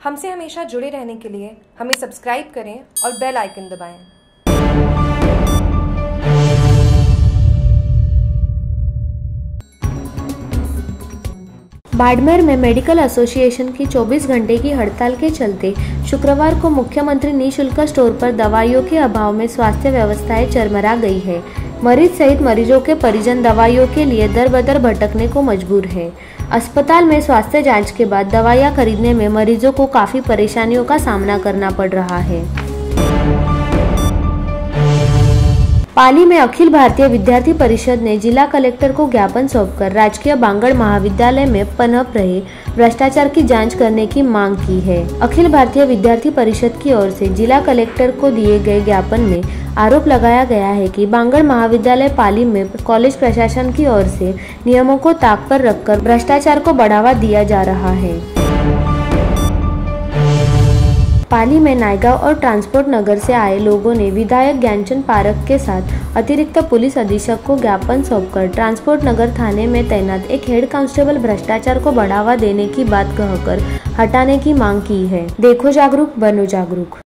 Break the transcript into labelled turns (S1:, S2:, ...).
S1: हमसे हमेशा जुड़े रहने के लिए हमें सब्सक्राइब करें और बेल आइकन दबाएँ।
S2: बाड़मेर में मेडिकल एसोसिएशन की 24 घंटे की हड़ताल के चलते शुक्रवार को मुख्यमंत्री निशुल्क स्टोर पर दवाइयों के अभाव में स्वास्थ्य व्यवस्थाएँ चरमरा गई है मरीज़ सहित मरीजों के परिजन दवाइयों के लिए दर बदर भटकने को मजबूर है अस्पताल में स्वास्थ्य जाँच के बाद दवाइयाँ खरीदने में मरीजों को काफ़ी परेशानियों का सामना करना पड़ रहा है। पाली में अखिल भारतीय विद्यार्थी परिषद ने जिला कलेक्टर को ज्ञापन सौंपकर राजकीय बांगड़ महाविद्यालय में पनप रहे भ्रष्टाचार की जाँच करने की मांग की है। अखिल भारतीय विद्यार्थी परिषद की ओर से जिला कलेक्टर को दिए गए ज्ञापन में आरोप लगाया गया है कि बांगड़ महाविद्यालय पाली में कॉलेज प्रशासन की ओर से नियमों को ताक पर रखकर भ्रष्टाचार को बढ़ावा दिया जा रहा है। पाली में नायगांव और ट्रांसपोर्ट नगर से आए लोगों ने विधायक ज्ञानचंद पारक के साथ अतिरिक्त पुलिस अधीक्षक को ज्ञापन सौंपकर ट्रांसपोर्ट नगर थाने में तैनात एक हेड कांस्टेबल भ्रष्टाचार को बढ़ावा देने की बात कहकर हटाने की मांग की है। देखो जागरूक, बनो जागरूक।